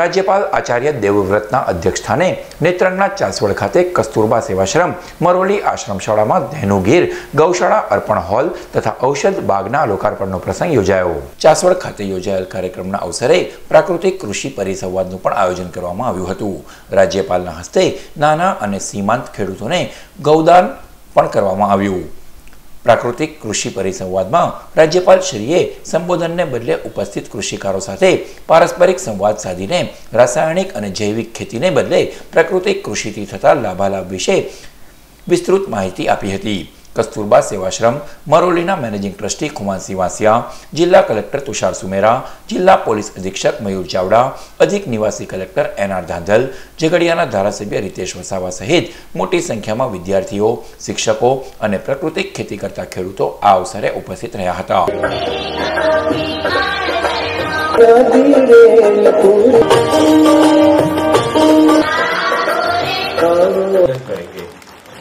રાજ્યપાલ આચાર્ય દેવવ્રતના અધ્યક્ષસ્થાને નેત્રંગના ચાસવડ ખાતે કસ્તુરબા સેવાશ્રમ મરોલી આશ્રમ શાળામાં ધેનુગીર, ગૌશાળા અર્પણ હોલ તથા ઔષધ બાગના લોકાર્પણનો પ્રસંગ યોજાયો. ચાસવડ ખાતે યોજાયેલ કાર્યક્રમના અવસરે પ્રાકૃતિક કૃષિ પરિસંવાદનું પણ આયોજન કરવામાં આવ્યું હતું. રાજ્યપાલના હસ્તે નાના અને સીમાંત ખેડૂતોને ગૌદાન પણ કરવામાં આવ્યું. પ્રાકૃતિક કૃષિ પરિસંવાદમાં રાજ્યપાલ શ્રીએ સંબોધનને બદલે ઉપસ્થિત કૃષિકારો સાથે પારસ્પરિક સંવાદ સાધીને, રાસાયણિક અને જૈવિક ખેતીને બદલે પ્રાકૃતિક કૃષિથી થતા લાભાલાભ વિશે વિસ્તૃત માહિતી આપી હતી. કસ્તુરબા સેવાશ્રમ મરોલીના મેનેજિંગ ટ્રસ્ટી ખુમાનસિંહ વાસિયા જિલ્લા કલેક્ટર તુષાર સુમેરા જિલ્લા પોલીસ અધિક્ષક મયુર ચાવડા અધિક નિવાસી કલેક્ટર એનઆર ધાંધલ ઝઘડિયાના ધારાસભ્ય રીતેશ વસાવા સહિત મોટી સંખ્યામાં વિદ્યાર્થીઓ શિક્ષકો અને પ્રાકૃતિક ખેતી કરતા ખેડૂતો આ અવસરે ઉપસ્થિત રહ્યા હતા.